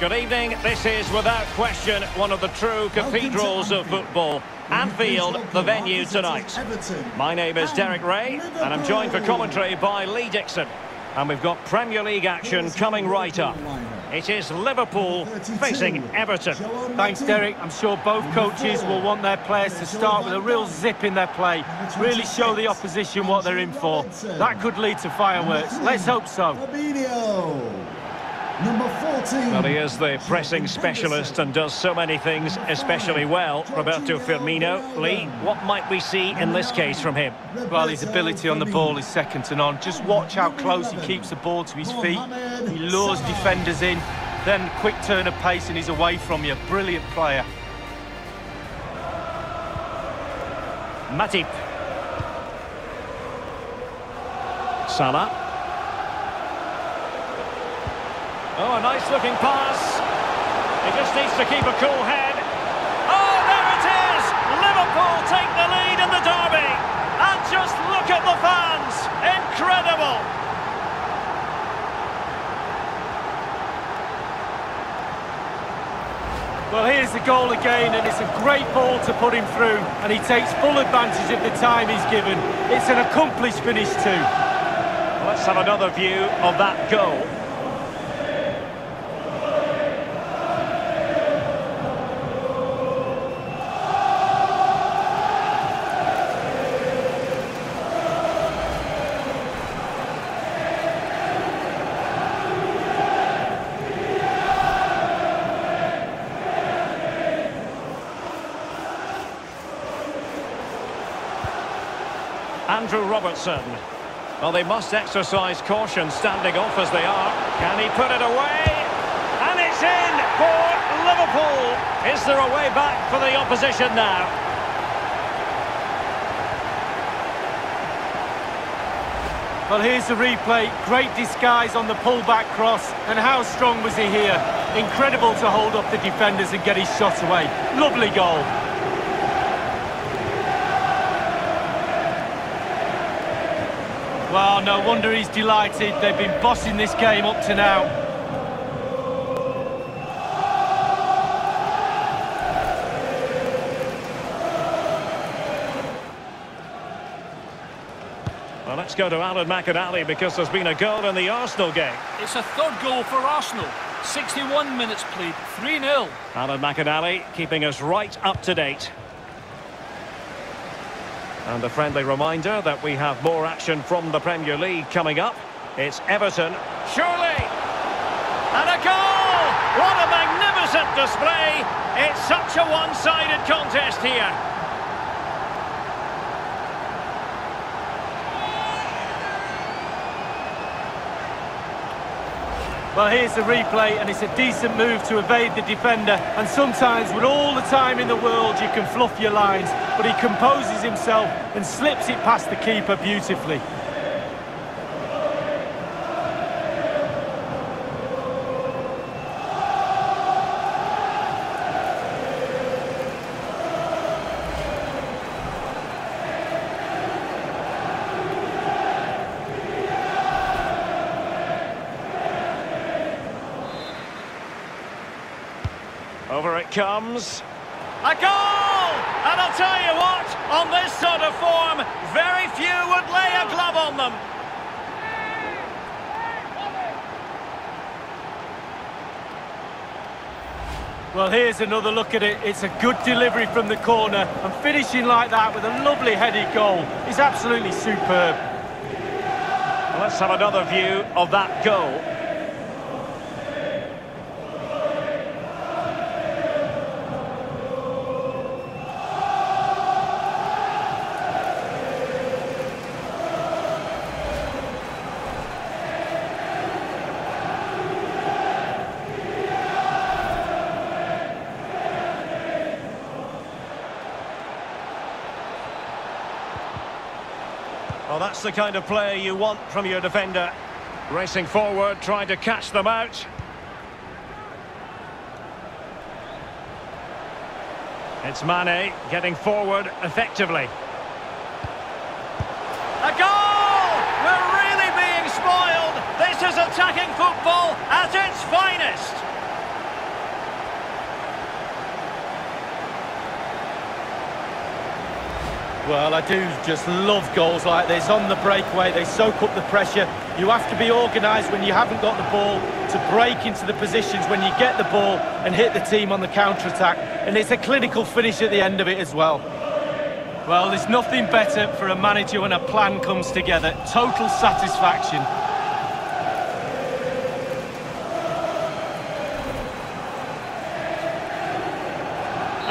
Good evening. This is, without question, one of the true cathedrals of football. Anfield, the venue tonight. My name is Derek Ray, and I'm joined for commentary by Lee Dixon. And we've got Premier League action coming right up. It is Liverpool facing Everton. Thanks, Derek. I'm sure both coaches will want their players to start with a real zip in their play. Really show the opposition what they're in for. That could lead to fireworks. Let's hope so. Number 14. Well, he is the pressing specialist and does so many things especially well. Roberto Firmino. Lee, what might we see in this case from him? Well, his ability on the ball is second to none. Just watch how close he keeps the ball to his feet. He lures defenders in, then quick turn of pace and he's away from you. Brilliant player. Matip. Salah. Oh, a nice looking pass. He just needs to keep a cool head. Oh, there it is! Liverpool take the lead in the derby. And just look at the fans. Incredible. Well, here's the goal again, and it's a great ball to put him through, and he takes full advantage of the time he's given. It's an accomplished finish too. Let's have another view of that goal. Andrew Robertson. Well, they must exercise caution standing off as they are. Can he put it away? And it's in for Liverpool. Is there a way back for the opposition now? Well, here's the replay. Great disguise on the pullback cross. And how strong was he here? Incredible to hold up the defenders and get his shot away. Lovely goal. Well, no wonder he's delighted. They've been bossing this game up to now. Well, let's go to Alan McInally because there's been a goal in the Arsenal game. It's a third goal for Arsenal. 61 minutes played, 3-0. Alan McInally keeping us right up to date. And a friendly reminder that we have more action from the Premier League coming up. It's Everton. Surely! And a goal! What a magnificent display! It's such a one-sided contest here. Well, here's the replay, and it's a decent move to evade the defender. And sometimes, with all the time in the world, you can fluff your lines. But he composes himself and slips it past the keeper beautifully. Over it comes. A goal! And I'll tell you what, on this sort of form, very few would lay a glove on them. Well, here's another look at it. It's a good delivery from the corner. And finishing like that with a lovely headed goal is absolutely superb. Let's have another view of that goal. Well, that's the kind of play you want from your defender. Racing forward, trying to catch them out. It's Mane getting forward effectively. A goal! We're really being spoiled. This is attacking football at its finest. Well, I do just love goals like this. On the breakaway, they soak up the pressure. You have to be organised when you haven't got the ball to break into the positions when you get the ball and hit the team on the counter-attack. And it's a clinical finish at the end of it as well. Well, there's nothing better for a manager when a plan comes together. Total satisfaction.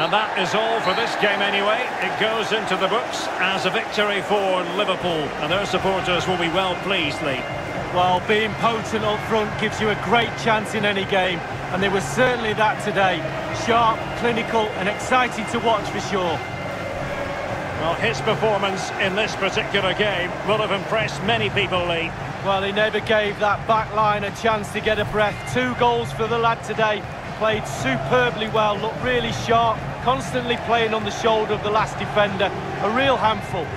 And that is all for this game anyway. It goes into the books as a victory for Liverpool. And their supporters will be well pleased, Lee. Well, being potent up front gives you a great chance in any game. And they were certainly that today. Sharp, clinical and exciting to watch for sure. Well, his performance in this particular game will have impressed many people, Lee. Well, he never gave that back line a chance to get a breath. Two goals for the lad today played superbly well, looked really sharp, constantly playing on the shoulder of the last defender. A real handful.